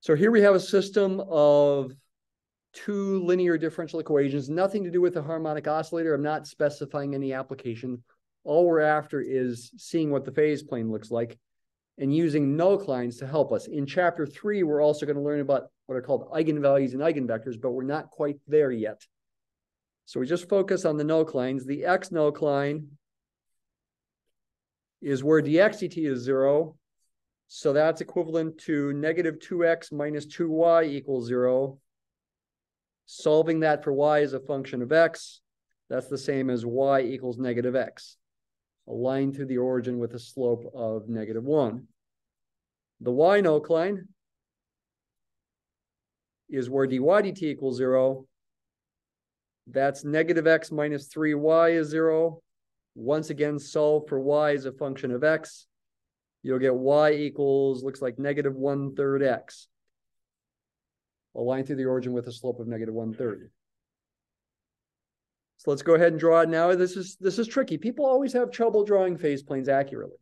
So here we have a system of two linear differential equations, nothing to do with the harmonic oscillator. I'm not specifying any application. All we're after is seeing what the phase plane looks like and using nullclines to help us. In chapter three, we're also going to learn about what are called eigenvalues and eigenvectors, but we're not quite there yet. So we just focus on the nullclines. The x nullcline is where dx dt is zero. So that's equivalent to negative 2x minus 2y equals zero. Solving that for y as a function of x, that's the same as y equals negative x. A line through the origin with a slope of negative 1. The y nullcline is where dy dt equals 0. That's negative x minus 3y is 0. Once again, solve for y as a function of x. You'll get y equals, looks like negative 1 third x. A line through the origin with a slope of negative 1 third. So let's go ahead and draw it now. This is this is tricky. People always have trouble drawing phase planes accurately.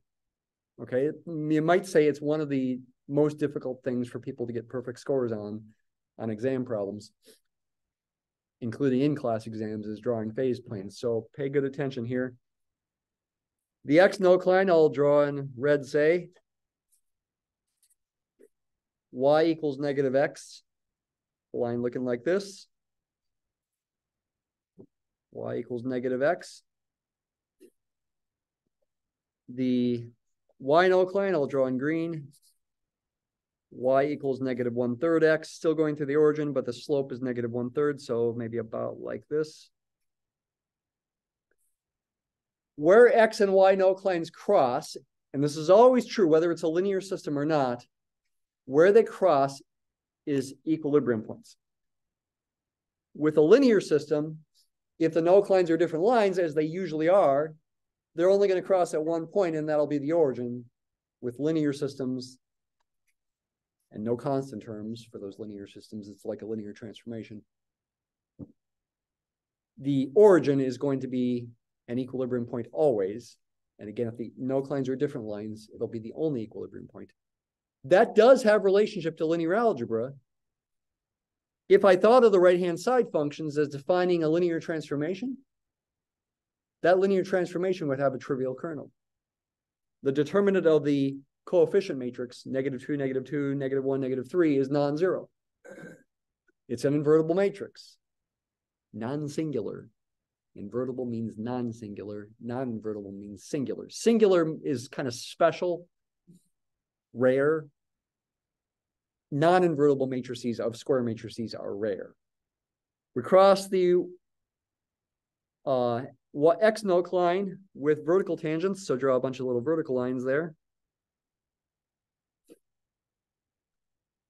Okay, you might say it's one of the most difficult things for people to get perfect scores on on exam problems, including in-class exams, is drawing phase planes. So pay good attention here. The x line I'll draw in red, say. y equals negative x. Line looking like this. y equals negative x. The y line I'll draw in green y equals negative one third x, still going through the origin, but the slope is negative one third, so maybe about like this. Where x and y nullclines cross, and this is always true, whether it's a linear system or not, where they cross is equilibrium points. With a linear system, if the nullclines are different lines, as they usually are, they're only going to cross at one point, and that'll be the origin. With linear systems, and no constant terms for those linear systems. It's like a linear transformation. The origin is going to be an equilibrium point always. And again, if the nullclines are different lines, it'll be the only equilibrium point. That does have relationship to linear algebra. If I thought of the right-hand side functions as defining a linear transformation, that linear transformation would have a trivial kernel. The determinant of the coefficient matrix, negative 2, negative 2, negative 1, negative 3, is non-zero. It's an invertible matrix, non-singular. Invertible means non-singular. Non-invertible means singular. Singular is kind of special, rare. Non-invertible matrices of square matrices are rare. We cross the uh, what x nullcline with vertical tangents, so draw a bunch of little vertical lines there.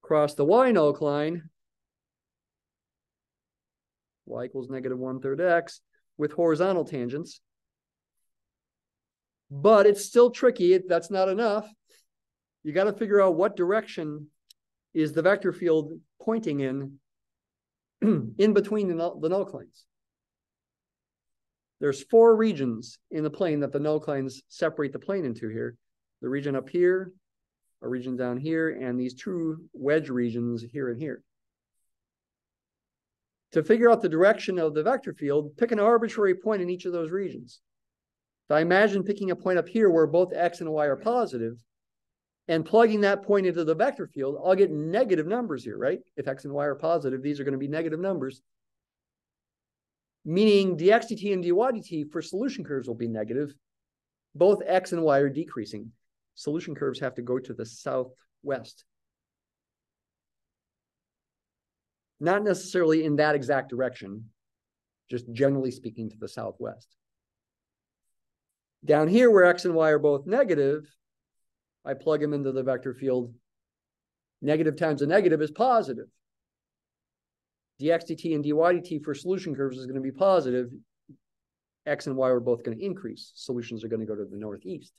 Cross the y nullcline, y equals negative one third x, with horizontal tangents. But it's still tricky. That's not enough. You got to figure out what direction is the vector field pointing in in between the null, the nullclines. There's four regions in the plane that the nullclines separate the plane into here. The region up here, a region down here, and these two wedge regions here and here. To figure out the direction of the vector field, pick an arbitrary point in each of those regions. So I imagine picking a point up here where both x and y are positive, and plugging that point into the vector field, I'll get negative numbers here, right? If x and y are positive, these are going to be negative numbers. Meaning dx dt and dy dt for solution curves will be negative. Both x and y are decreasing solution curves have to go to the southwest. Not necessarily in that exact direction, just generally speaking to the southwest. Down here where x and y are both negative, I plug them into the vector field. Negative times a negative is positive. dx dt and dy dt for solution curves is going to be positive. x and y are both going to increase. Solutions are going to go to the northeast.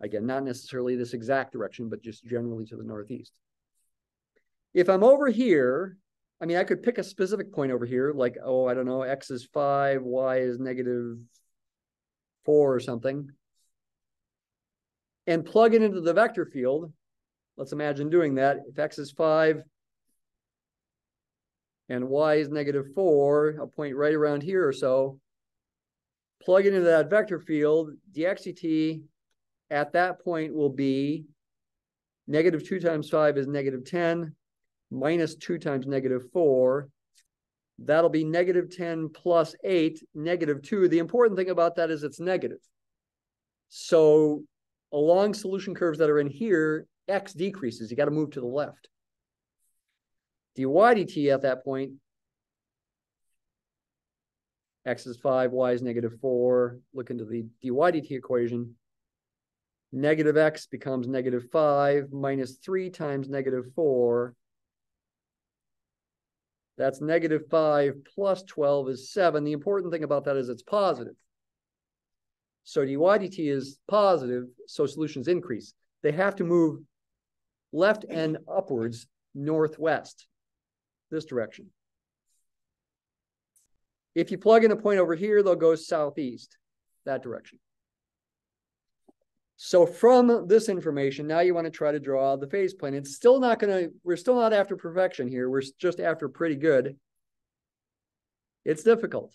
Again, not necessarily this exact direction, but just generally to the northeast. If I'm over here, I mean, I could pick a specific point over here, like, oh, I don't know, x is 5, y is negative 4 or something, and plug it into the vector field. let's imagine doing that. If x is five and y is negative four, a point right around here or so, plug it into that vector field, dx at that point will be negative two times five is negative 10, minus two times negative four. That'll be negative 10 plus eight, negative two. The important thing about that is it's negative. So along solution curves that are in here, x decreases. You got to move to the left. dy dt at that point, x is 5, y is negative 4. Look into the dy dt equation. Negative x becomes negative 5 minus 3 times negative 4. That's negative 5 plus 12 is 7. The important thing about that is it's positive. So dy dt is positive, so solutions increase. They have to move left and upwards, northwest, this direction. If you plug in a point over here, they'll go southeast, that direction. So from this information, now you want to try to draw the phase plane. It's still not going to, we're still not after perfection here. We're just after pretty good. It's difficult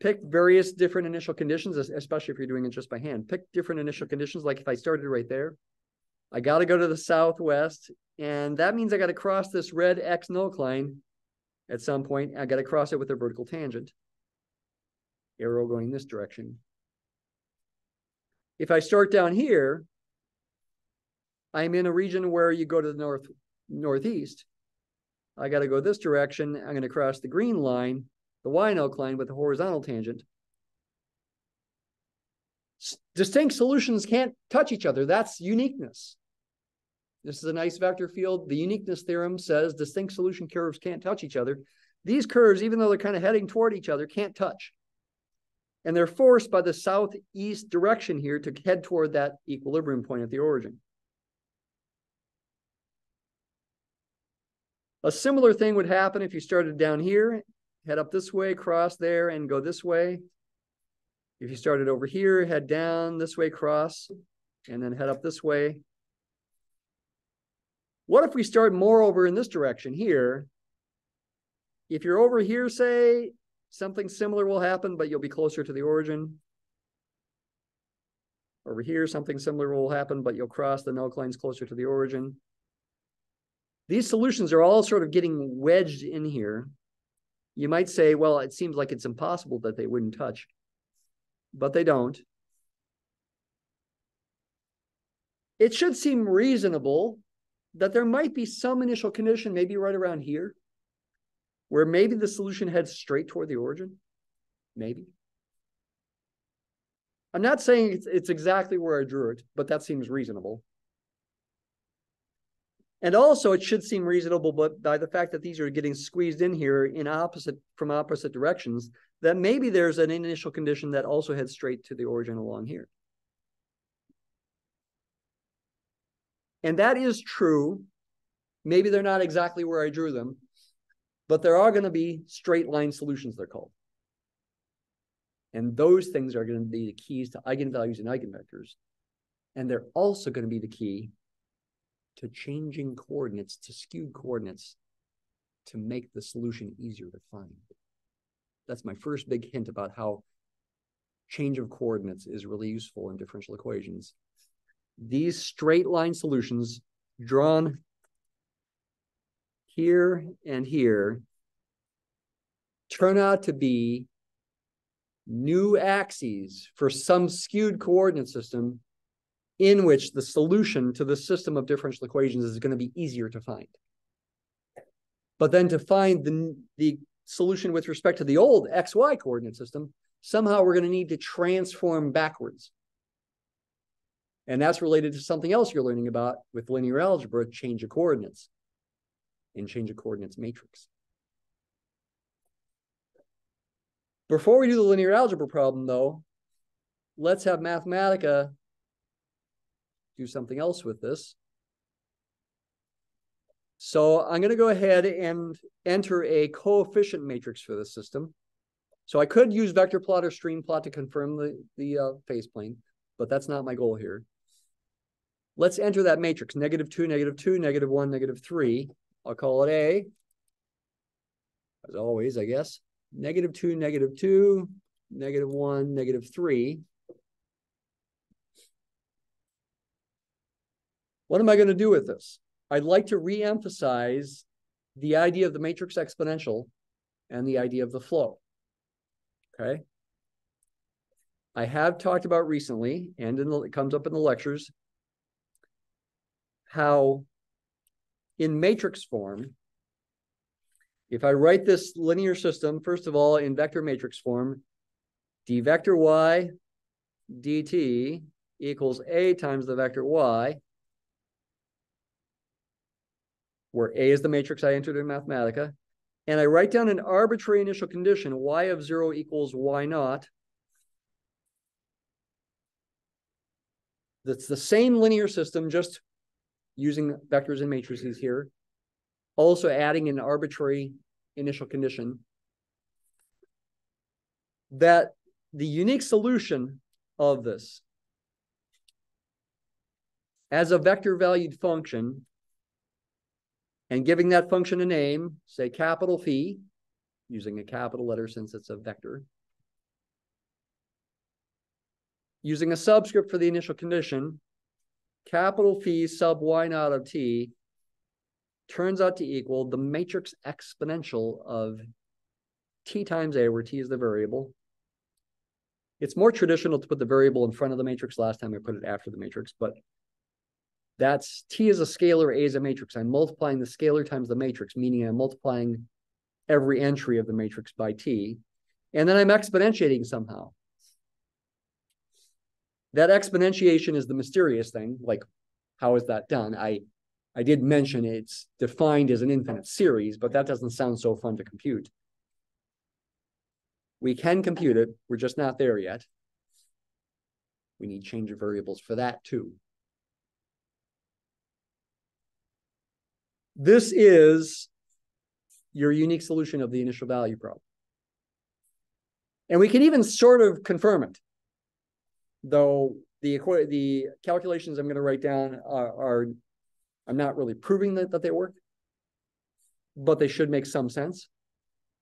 pick various different initial conditions, especially if you're doing it just by hand. Pick different initial conditions. Like if I started right there, I got to go to the southwest, and that means I got to cross this red X nullcline at some point. I got to cross it with a vertical tangent. Arrow going this direction. If I start down here, I'm in a region where you go to the north northeast. I got to go this direction. I'm going to cross the green line the y-nullcline with a horizontal tangent. Distinct solutions can't touch each other. That's uniqueness. This is a nice vector field. The uniqueness theorem says distinct solution curves can't touch each other. These curves, even though they're kind of heading toward each other, can't touch. And they're forced by the southeast direction here to head toward that equilibrium point at the origin. A similar thing would happen if you started down here head up this way, cross there, and go this way. If you started over here, head down this way, cross, and then head up this way. What if we start more over in this direction here? If you're over here, say, something similar will happen, but you'll be closer to the origin. Over here, something similar will happen, but you'll cross the nullclines closer to the origin. These solutions are all sort of getting wedged in here. You might say, well, it seems like it's impossible that they wouldn't touch, but they don't. It should seem reasonable that there might be some initial condition, maybe right around here, where maybe the solution heads straight toward the origin. Maybe. I'm not saying it's, it's exactly where I drew it, but that seems reasonable. And also, it should seem reasonable, but by the fact that these are getting squeezed in here in opposite from opposite directions, that maybe there's an initial condition that also heads straight to the origin along here. And that is true. Maybe they're not exactly where I drew them, but there are going to be straight line solutions, they're called. And those things are going to be the keys to eigenvalues and eigenvectors. And they're also going to be the key to changing coordinates to skewed coordinates to make the solution easier to find. That's my first big hint about how change of coordinates is really useful in differential equations. These straight line solutions drawn here and here turn out to be new axes for some skewed coordinate system in which the solution to the system of differential equations is going to be easier to find. But then to find the, the solution with respect to the old xy coordinate system, somehow we're going to need to transform backwards. And that's related to something else you're learning about with linear algebra, change of coordinates and change of coordinates matrix. Before we do the linear algebra problem, though, let's have Mathematica do something else with this. So I'm going to go ahead and enter a coefficient matrix for this system. So I could use vector plot or stream plot to confirm the, the uh, phase plane, but that's not my goal here. Let's enter that matrix, negative two, negative two, negative one, negative three. I'll call it A. As always, I guess. Negative two, negative two, negative one, negative three. What am I going to do with this? I'd like to re-emphasize the idea of the matrix exponential and the idea of the flow. Okay. I have talked about recently, and the, it comes up in the lectures, how in matrix form, if I write this linear system, first of all, in vector matrix form, d vector y dt equals a times the vector y, where A is the matrix I entered in Mathematica, and I write down an arbitrary initial condition, y of zero equals y naught. That's the same linear system, just using vectors and matrices here. Also adding an arbitrary initial condition. That the unique solution of this as a vector valued function and giving that function a name, say capital phi, using a capital letter since it's a vector. Using a subscript for the initial condition, capital phi sub y naught of t turns out to equal the matrix exponential of t times a, where t is the variable. It's more traditional to put the variable in front of the matrix. Last time I put it after the matrix, but that's T is a scalar, A is a matrix. I'm multiplying the scalar times the matrix, meaning I'm multiplying every entry of the matrix by T. And then I'm exponentiating somehow. That exponentiation is the mysterious thing. Like, how is that done? I, I did mention it's defined as an infinite series, but that doesn't sound so fun to compute. We can compute it. We're just not there yet. We need change of variables for that too. This is your unique solution of the initial value problem. And we can even sort of confirm it, though the the calculations I'm going to write down are, are I'm not really proving that, that they work, but they should make some sense.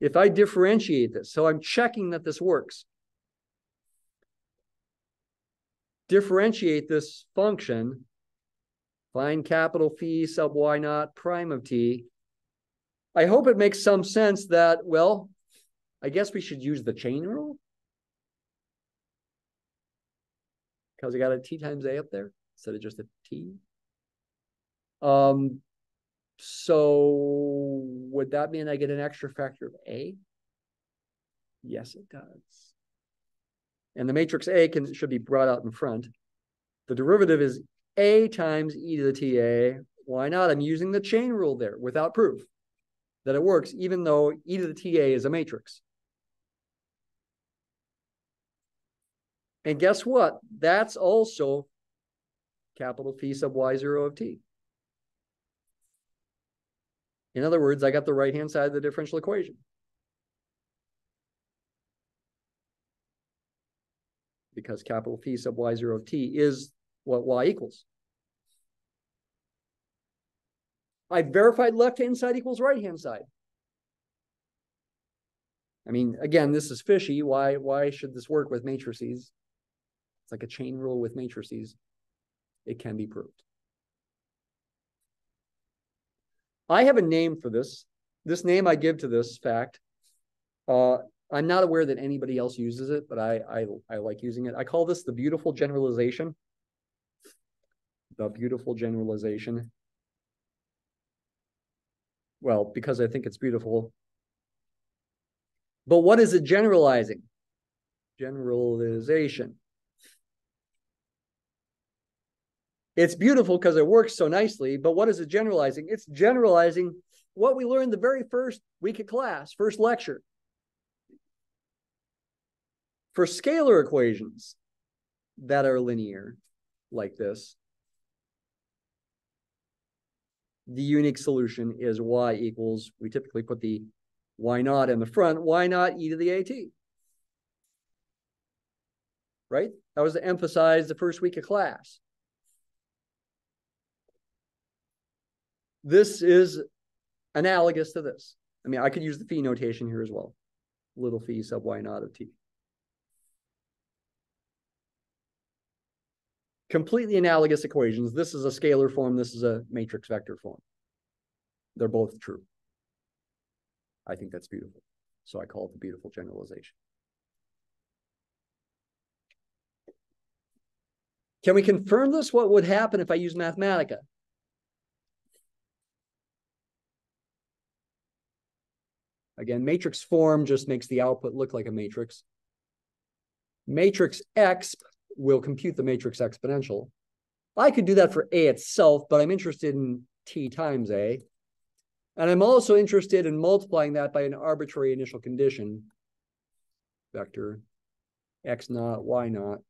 If I differentiate this, so I'm checking that this works. Differentiate this function Find capital phi sub y naught prime of t. I hope it makes some sense that, well, I guess we should use the chain rule. Because I got a t times a up there instead of just a t. Um, so would that mean I get an extra factor of a? Yes, it does. And the matrix A can should be brought out in front. The derivative is a times e to the TA. Why not? I'm using the chain rule there without proof that it works, even though e to the TA is a matrix. And guess what? That's also capital phi sub y0 of t. In other words, I got the right-hand side of the differential equation. Because capital phi sub y0 of t is what y equals. I verified left-hand side equals right-hand side. I mean, again, this is fishy. Why, why should this work with matrices? It's like a chain rule with matrices. It can be proved. I have a name for this. This name I give to this fact. Uh, I'm not aware that anybody else uses it, but I, I, I like using it. I call this the beautiful generalization the beautiful generalization. Well, because I think it's beautiful. But what is it generalizing? Generalization. It's beautiful because it works so nicely, but what is it generalizing? It's generalizing what we learned the very first week of class, first lecture. For scalar equations that are linear, like this, the unique solution is y equals, we typically put the y naught in the front, y naught e to the at. Right? That was to emphasize the first week of class. This is analogous to this. I mean, I could use the phi notation here as well. Little phi sub y naught of t. Completely analogous equations. This is a scalar form. This is a matrix vector form. They're both true. I think that's beautiful. So I call it the beautiful generalization. Can we confirm this? What would happen if I use Mathematica? Again, matrix form just makes the output look like a matrix. Matrix X will compute the matrix exponential. I could do that for A itself, but I'm interested in T times A. And I'm also interested in multiplying that by an arbitrary initial condition vector, X naught, Y naught.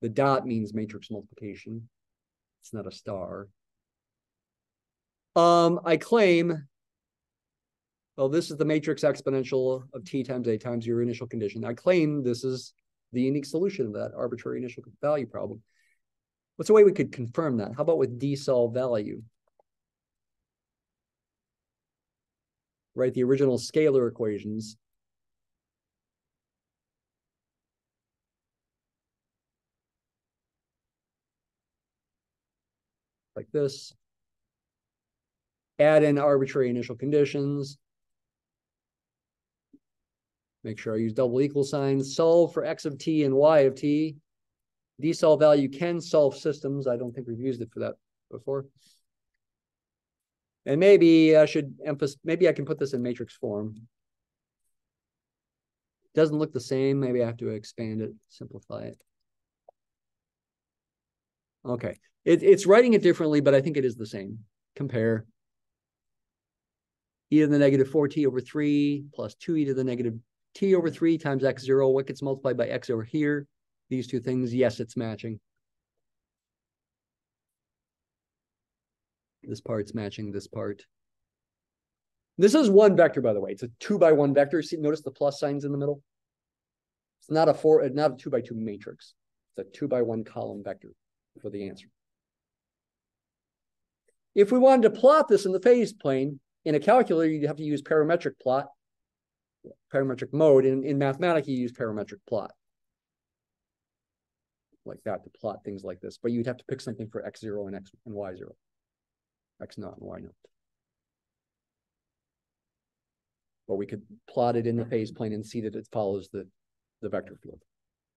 The dot means matrix multiplication. It's not a star. Um, I claim, well, this is the matrix exponential of t times a times your initial condition. I claim this is the unique solution of that arbitrary initial value problem. What's a way we could confirm that? How about with DSolveValue? Right, the original scalar equations. Like this. Add in arbitrary initial conditions. Make sure I use double equal signs. Solve for x of t and y of t. DSolveValue can solve systems. I don't think we've used it for that before. And maybe I should emphasize, maybe I can put this in matrix form. Doesn't look the same. Maybe I have to expand it, simplify it. Okay. It, it's writing it differently, but I think it is the same. Compare e to the negative 4t over 3 plus 2e to the negative t over 3 times x0. What gets multiplied by x over here? These two things, yes, it's matching. This part's matching this part. This is one vector, by the way. It's a two by one vector. See, notice the plus signs in the middle. It's not a four, not a two by two matrix. It's a two by one column vector for the answer. If we wanted to plot this in the phase plane, in a calculator, you'd have to use parametric plot, parametric mode. In, in Mathematica, you use parametric plot. Like that to plot things like this. But you'd have to pick something for x0 and x and y0. X naught and y naught. But we could plot it in the phase plane and see that it follows the, the vector field.